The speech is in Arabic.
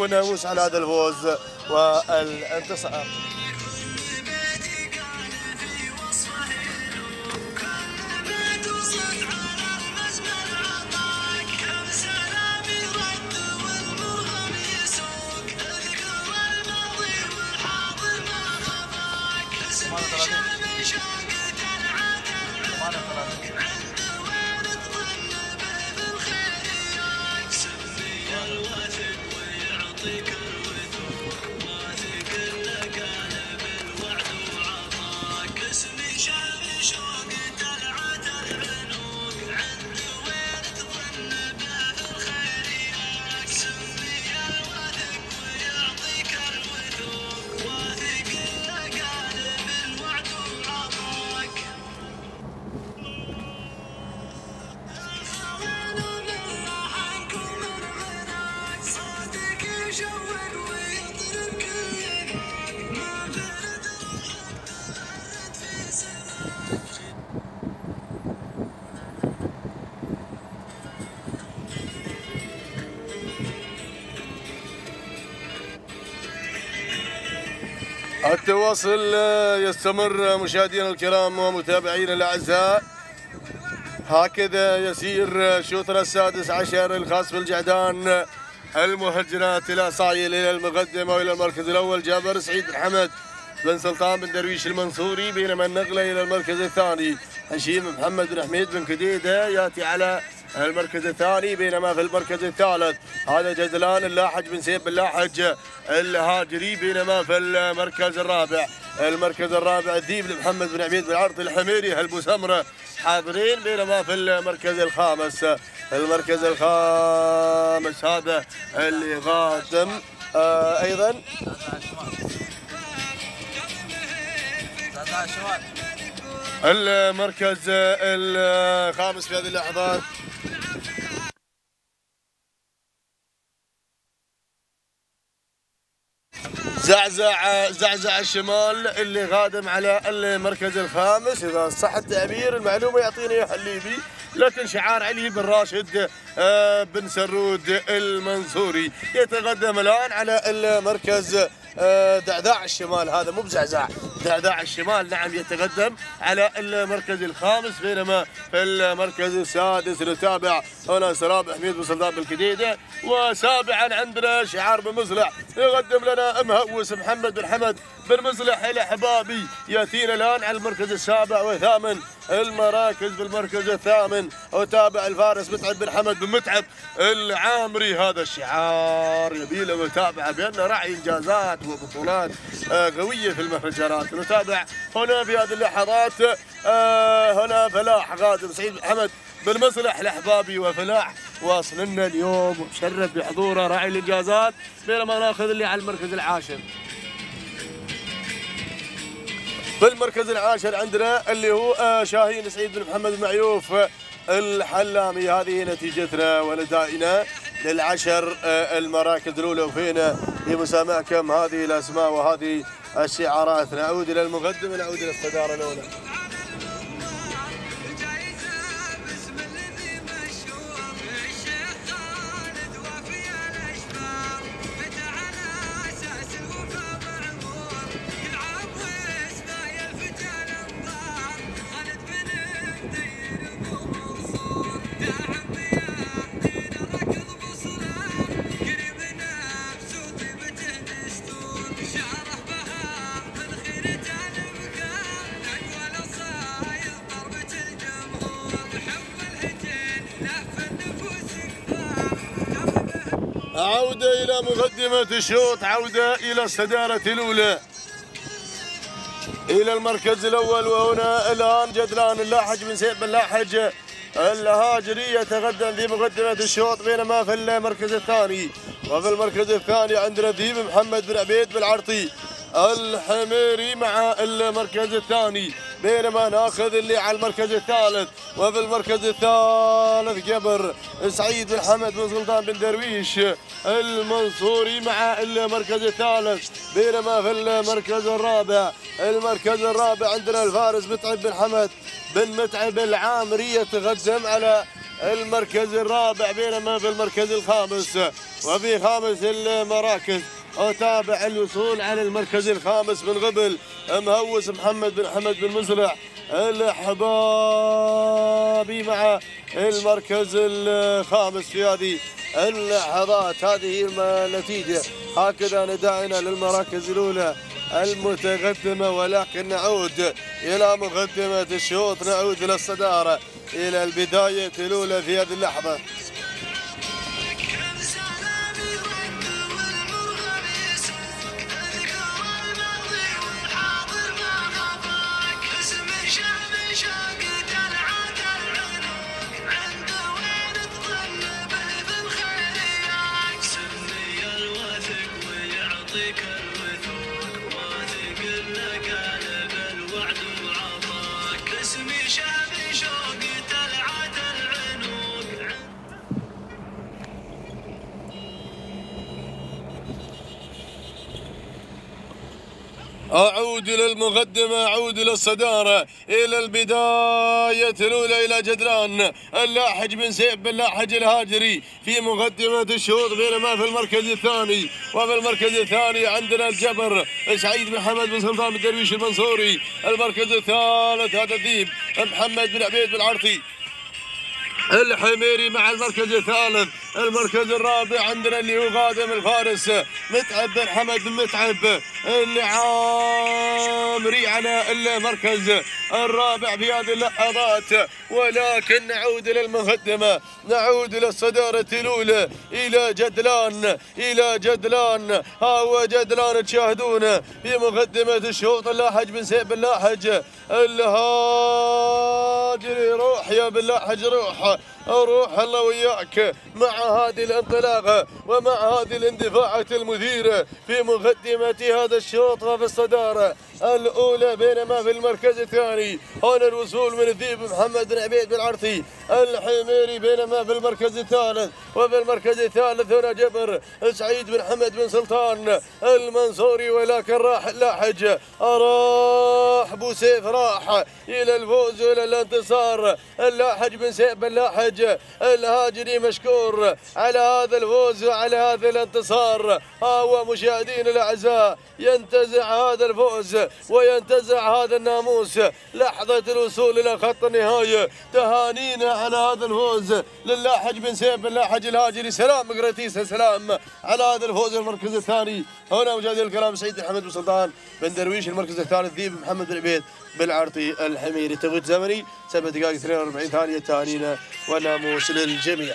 والناموس على هذا الفوز والانتصار. التواصل يستمر مشاهدينا الكرام ومتابعينا الأعزاء. هكذا يسير شوطنا السادس عشر الخاص بالجعدان المهجنات إلى صايل إلى المقدمة وإلى المركز الأول. جابر سعيد بن حمد بن سلطان بن درويش المنصوري بينما النقلة إلى المركز الثاني هشيم محمد بن حميد بن كديدة يأتي على المركز الثاني بينما في المركز الثالث هذا جدلان اللاحج بن سيف بن لاحج الهاجري بينما في المركز الرابع المركز الرابع الذيب محمد بن عبيد بن عرض الحميري هالبوسمره حاضرين بينما في المركز الخامس المركز الخامس هذا اللي قادم آه أيضا. المركز الخامس في هذه اللحظات زعزع زعزع الشمال اللي غادم على المركز الخامس. إذا صح التعبير المعلومة يعطيني اياها الليبي لكن شعار علي بن راشد آه، بن سرود المنصوري. يتقدم الآن على المركز آه، دعداع الشمال. هذا مو بزعزع. دعداع الشمال نعم يتقدم على المركز الخامس بينما في المركز السادس نتابع هنا سلام حميد سلطان بالكديدة وسابعا عندنا شعار بن مصلح يقدم لنا مهوس محمد بن حمد بن مصلح الاحبابي ياتينا الآن على المركز السابع وثامن. المراكز بالمركز الثامن وتابع الفارس متعب بن حمد بن متعب العامري. هذا الشعار يبي له متابعة بأن راعي إنجازات وبطولات آه، قوية في المهرجانات نتابع هنا في هذه اللحظات آه، هنا فلاح غادم سعيد بن حمد بن مصلح الأحبابي وفلاح واصل لنا اليوم ومشرف بحضوره راعي الإنجازات. بينما ناخذ اللي على المركز العاشر. في المركز العاشر عندنا اللي هو آه، شاهين سعيد بن محمد المعيوف آه، الحلامي. هذه نتيجتنا وندائنا للعشر آه، المراكز الأولى. وفينا في مسامعكم هذه الأسماء وهذه الشعارات نعود إلى المقدمة نعود إلى الصدارة الأولى. عودة إلى مقدمة الشوط عودة إلى الصدارة الأولى. إلى المركز الأول وهنا الآن جدلان اللاحج بن سيف بن لاحج الهاجري يتقدم في مقدمة الشوط بينما في المركز الثاني. وفي المركز الثاني عندنا ذيب محمد بن عبيد بالعرطي الحميري مع المركز الثاني. بينما ناخذ اللي على المركز الثالث. وفي المركز الثالث قبر سعيد بن حمد بن سلطان بن درويش المنصوري مع المركز الثالث. بينما في المركز الرابع المركز الرابع عندنا الفارس متعب بن حمد بن متعب العامري يتقدم على المركز الرابع بينما في المركز الخامس. وفي خامس المراكز وتابع الوصول على المركز الخامس من قبل. مهوس محمد بن حمد بن مزرع الحبابي مع المركز الخامس في هذه اللحظات. هذه النتيجة هكذا ندائنا للمراكز الأولى المتقدمة ولكن نعود إلى مقدمة الشوط. نعود إلى الصدارة إلى البداية الأولى في هذه اللحظة. أعود إلى المقدمة أعود إلى الصدارة إلى البداية الأولى إلى جدران اللاحج بن سيف بن لاحج الهاجري في مقدمة الشوط بينما في المركز الثاني وفي المركز الثاني عندنا الجبر سعيد بن حمد بن سلطان بن درويش المنصوري المركز الثالث هذا الذيب محمد بن عبيد بن عرطي. الحميري مع المركز الثالث المركز الرابع عندنا اللي هو قادم الفارس. متعب بن حمد بن متعب. اللي عامري على المركز الرابع في هذه اللحظات. ولكن نعود إلى المقدمه نعود إلى الصداره الأولى. إلى جدلان. إلى جدلان. ها هو جدلان تشاهدونه في مقدمة الشوط اللاحج بن سيف اللاحج الهاجري روح يا باللاحج روح روح الله وياك. مع هذه الانطلاقة ومع هذه الاندفاعات المثيرة في مقدمة هذا الشوط وفي الصدارة. الأولى بينما في المركز الثاني. هنا الوصول من الذيب محمد بن عبيد بن عرثي. الحميري بينما في المركز الثالث. وفي المركز الثالث هنا جبر سعيد بن حمد بن سلطان. المنصوري ولكن راح اللاحج راح أبو سيف راح إلى الفوز وإلى الانتصار. اللاحج بن سيف بن لاحج الهاجري مشكور على هذا الفوز وعلى هذا الانتصار. ها هو مشاهدين الأعزاء ينتزع هذا الفوز وينتزع هذا الناموس. لحظة الوصول إلى خط النهاية تهانينا على هذا الفوز. للاحج بن سيف بن لاحج الهاجري سلام مقرتيس سلام على هذا الفوز. المركز الثاني هنا مجادين الكلام سعيد بن سلطان بن درويش. المركز الثالث ذيب محمد بن عبيد بالعرطي الحميري. توقيت زمني 7 دقائق 42 ثانية تهانينا وناموس للجميع.